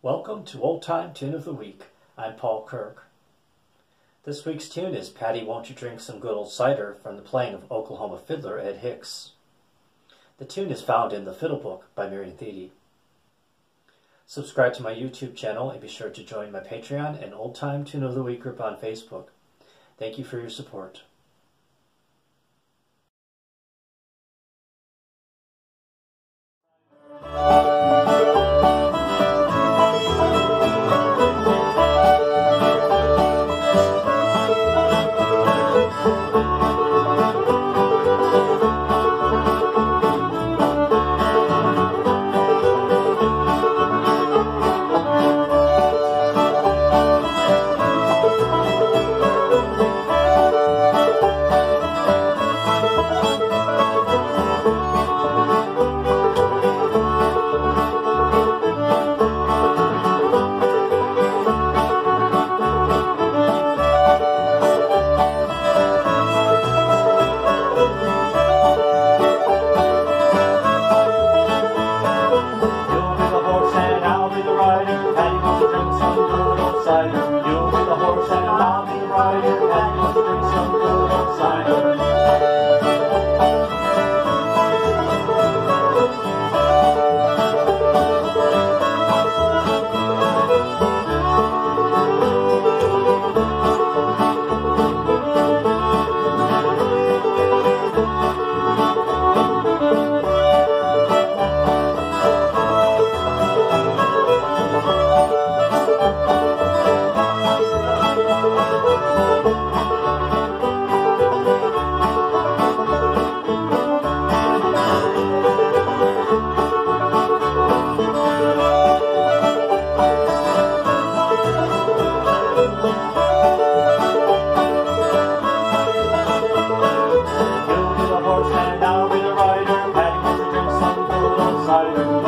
Welcome to Old Time Tune of the Week. I'm Paul Kirk. This week's tune is Paddy Won't You Drink Some Good Old Cider from the playing of Oklahoma fiddler Ed Hicks. The tune is found in The Fiddle Book by Marion Thede. Subscribe to my YouTube channel and be sure to join my Patreon and Old Time Tune of the Week group on Facebook. Thank you for your support. Good silent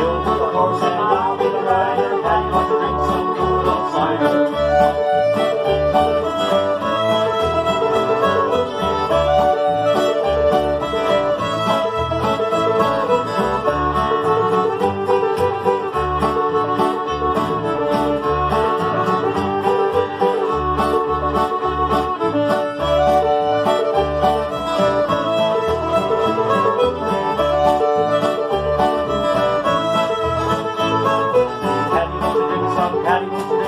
Obrigado.